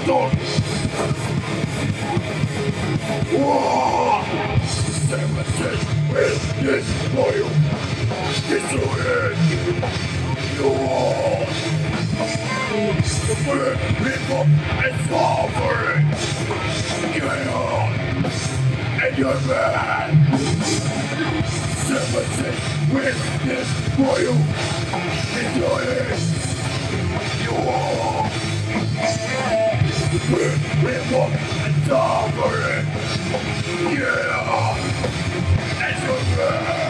the door. War! Services will destroy you. Destroy yours. Free people and sovereign. Chaos and your man. You. Destroy. We want sovereign. Yeah. and a man.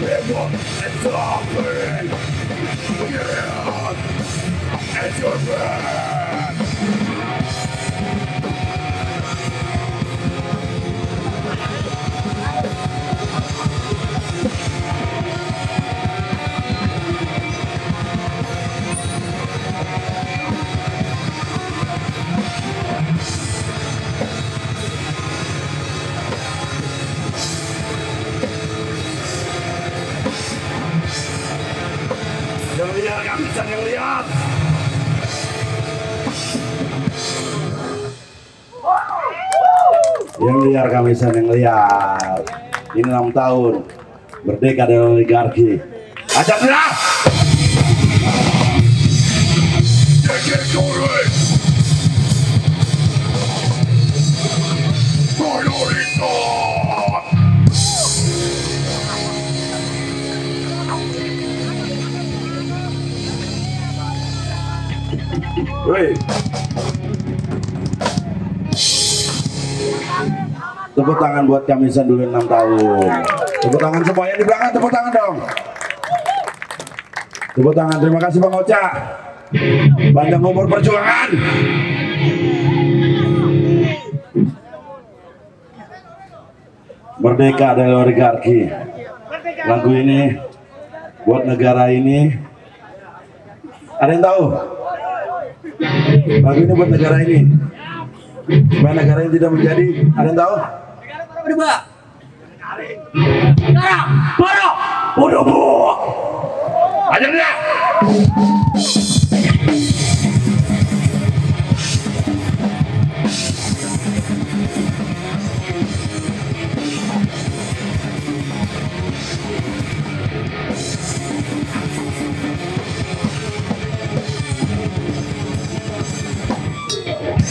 people and suffering. Yeah, it's your man. pendengar kami saya yang lihat ini enam tahun merdeka dari oligarki. Ajaklah Wait. Tepuk tangan buat Kamisan dulu 6 tahun. Tepuk tangan semuanya di belakang, tepuk tangan dong. Tepuk tangan, terima kasih Bang Oca. Panjang umur perjuangan. Merdeka dari oligarki. Lagu ini buat negara ini. Ada yang tahu? Lagu ini buat negara ini. Supaya negara ini tidak menjadi. Ada yang tahu? berdua Nah, bodoh Bodoh bu Ajar dia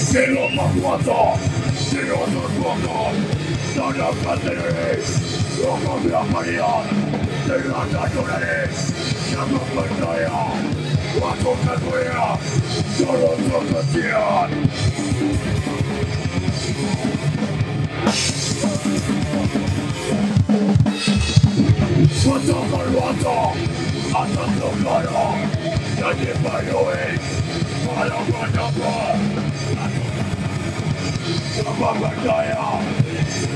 Selo maguato, selo maguato. Sara Panderis, Roma Blamayan, Terra Naturales, Sama Pandaya, Wato Kakuya, Sara Tokasian. Wato Marwato, Atato Kara, Nadi Bayoes, Alamadabar, Sama Pandaya,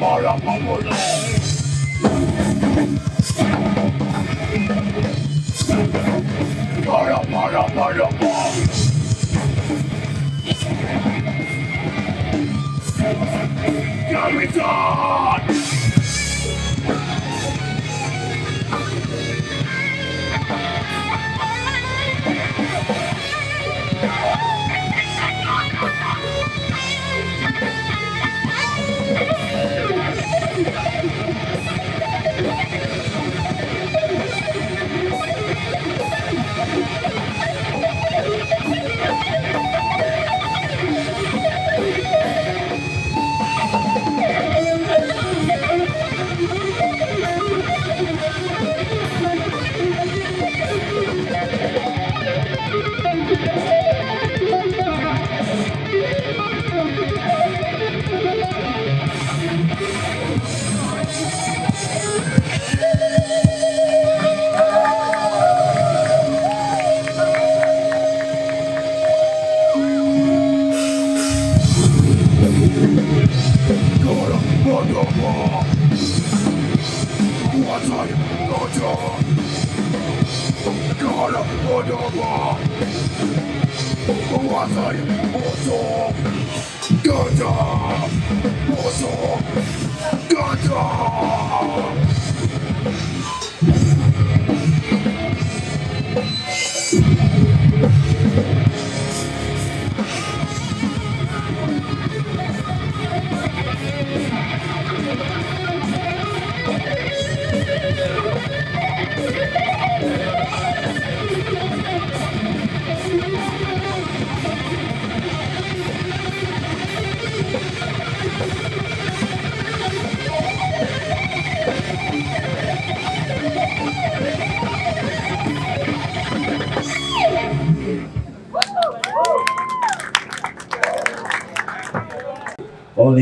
Para para para Para para para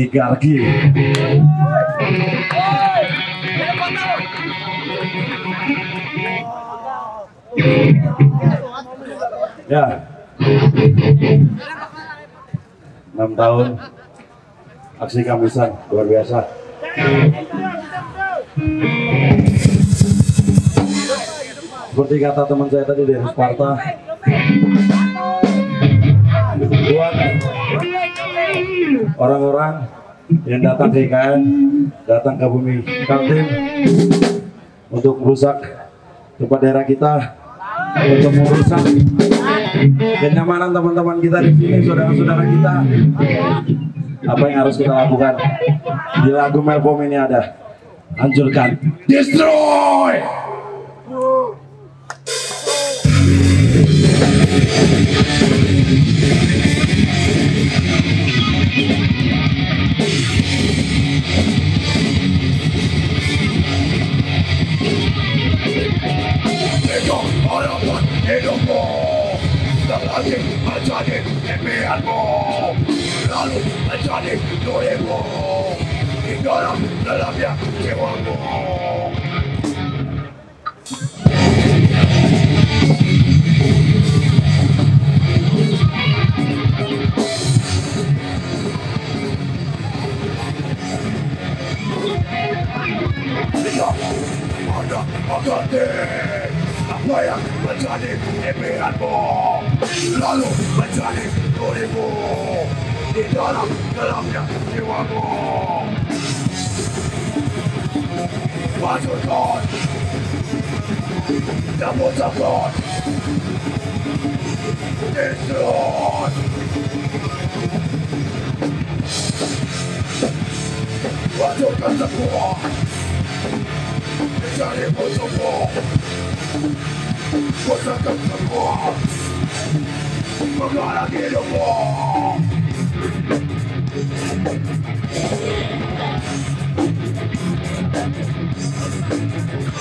Oligarki. Ya. Enam tahun aksi kamisan luar biasa. Seperti kata teman saya tadi dari Sparta, buat orang-orang yang datang ke IKN, datang ke bumi Kaltim untuk merusak tempat daerah kita, untuk merusak kenyamanan teman-teman kita di sini, saudara-saudara kita. Apa yang harus kita lakukan? Di lagu Melbom ini ada hancurkan, Destroy! Hidup calmo La luz del sale no llegó Ignoran de la vía que vamos Manda, mandate! 我要把钱进，没人管。老子把钱进，没人管。你家那狗粮钱，你管不？我就管，咱不撒谎。你说，我就跟着我，家里不撒谎。What's up, the war? We're gonna get a war.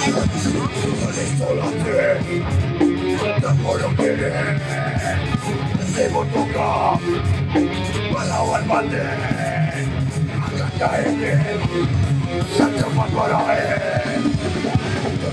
You're a little Cosa que me Magara quiero Solamente Tampoco quiere Debo tocar Para o al balde Acá está el Santa Manuara es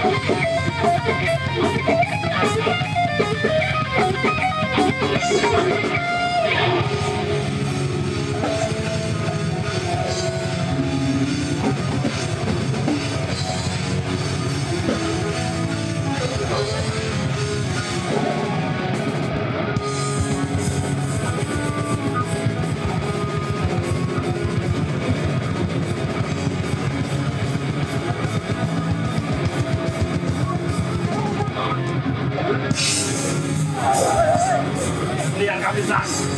Thank you. Kapitan.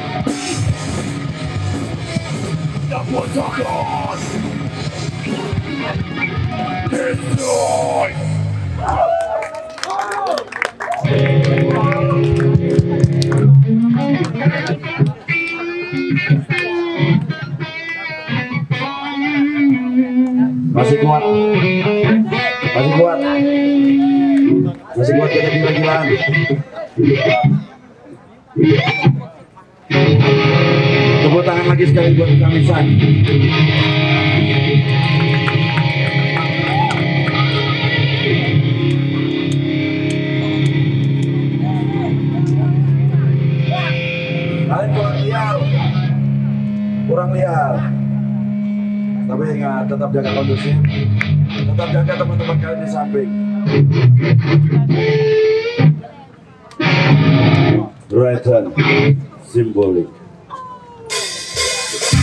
the voice of God. His noise. Masih kuat Masih kuat Masih kuat kita gila-gilaan lagi sekali buat Kamisan. Kalian kurang. Kurang liar. Tapi ingat, tetap jaga kondusif. Tetap jaga teman-teman kalian di samping.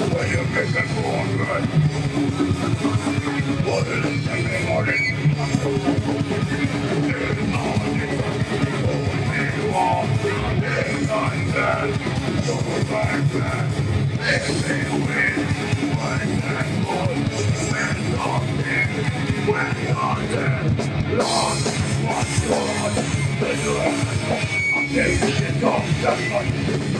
Will you make it go on good? What is something on it? There's no one on There's none that. So we're back back. If they when that goes, stand. When on that, Lord, what God? The Lord, I'm taking it off.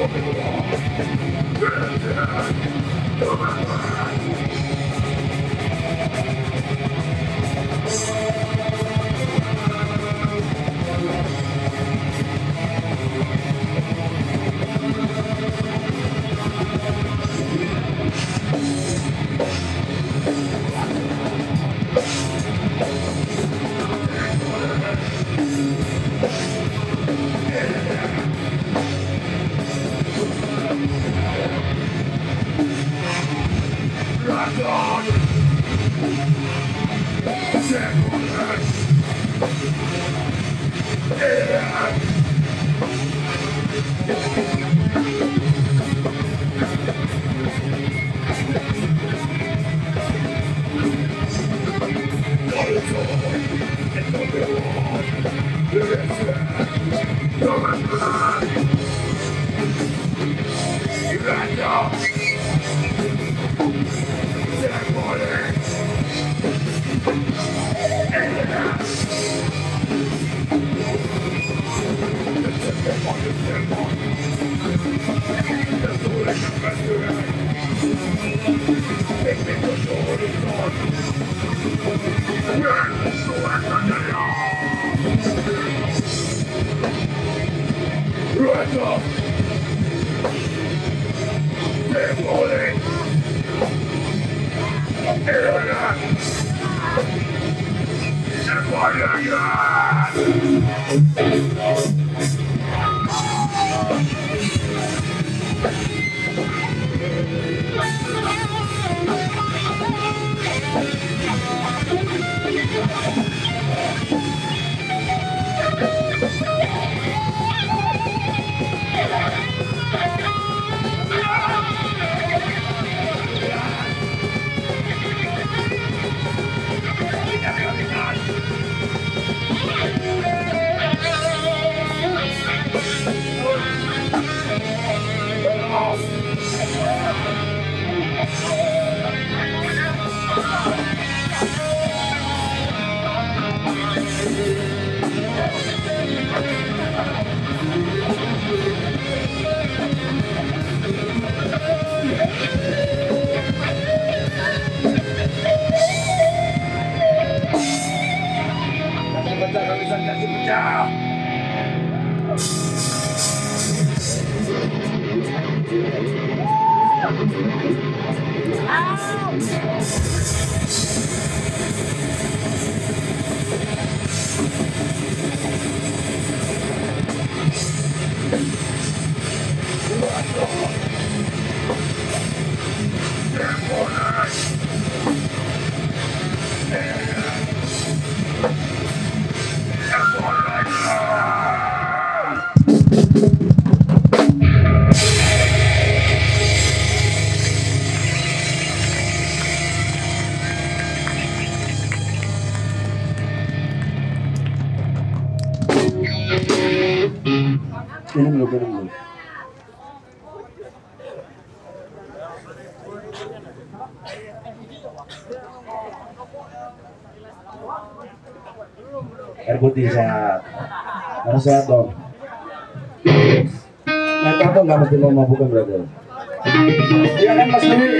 Thank you. えっ? Yeah. Sehat. Harus sehat dong. Naik kartu nggak mesti mau bukan berarti. Iya kan Mas Dewi?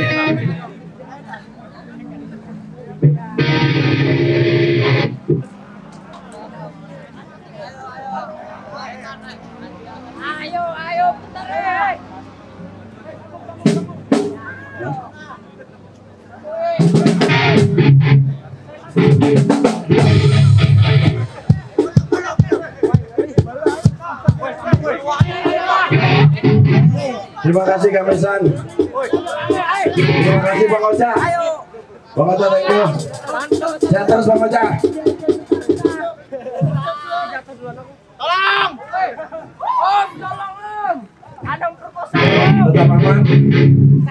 Terima kasih Kamisan. Terima kasih Bang Ocha. Bang Ocha thank you. Sehat terus Bang Ocha. Tolong! Om, tolong Om! Ada yang perkosa! Tetap aman.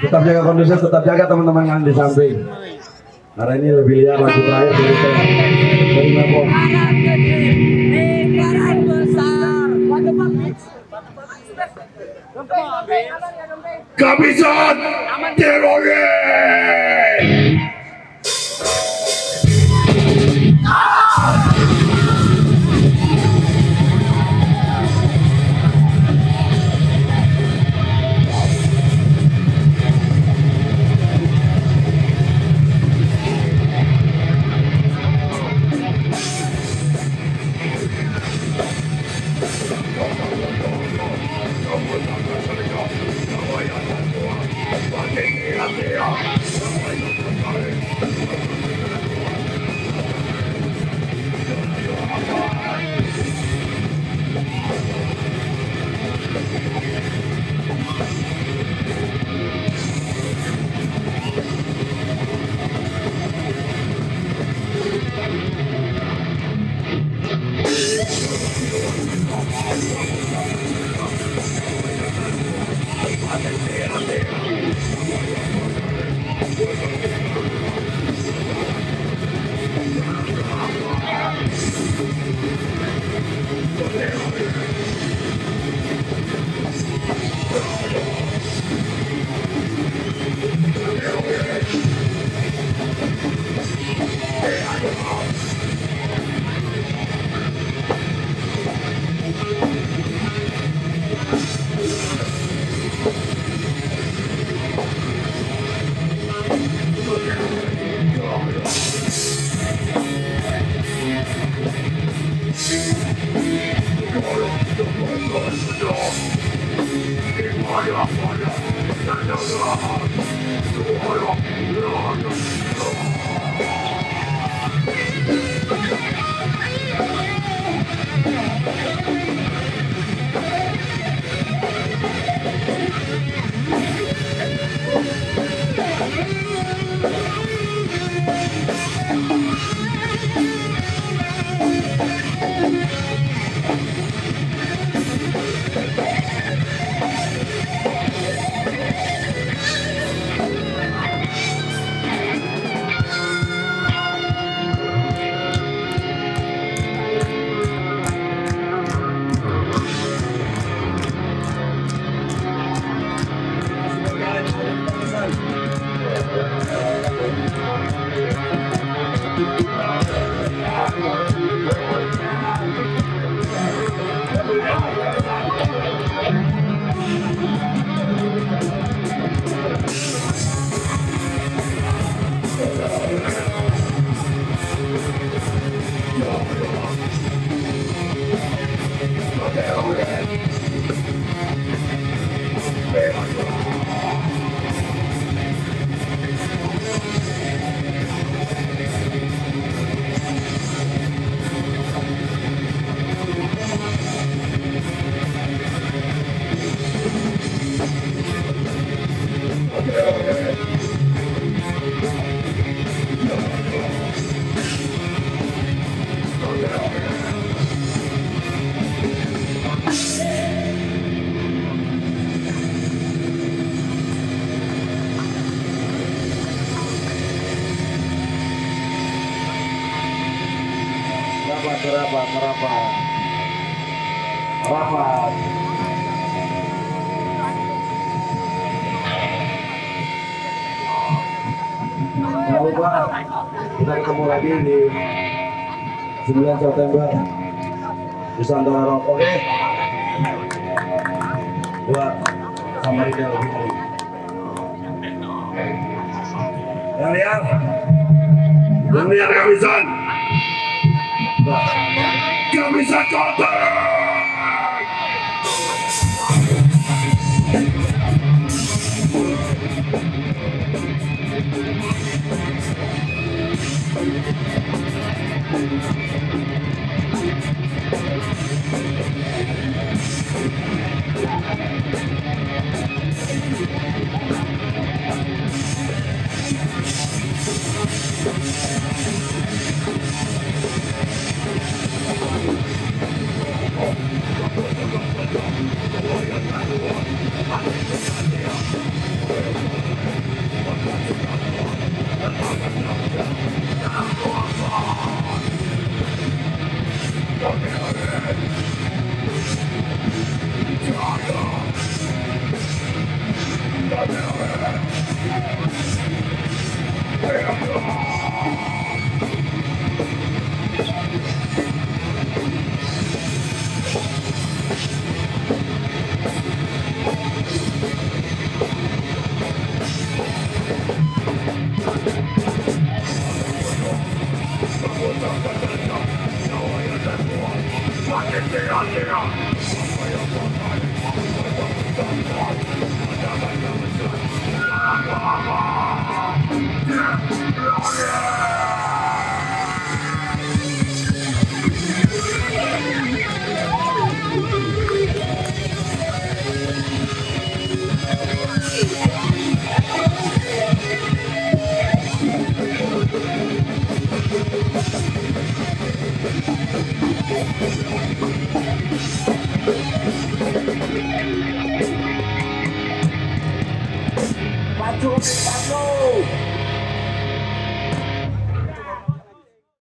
Tetap jaga kondusif, tetap jaga teman-teman yang di samping. Karena ini lebih liar lagu terakhir dari saya. Dari Mepon. Kapisan teroris. Rapat, rapat. Jangan lupa kita ketemu lagi di 9 September Nusantara Rock. Oke. Buat Samarinda lebih baik. Yang liar, Yang liar kamisan. He's a goblin! Thank.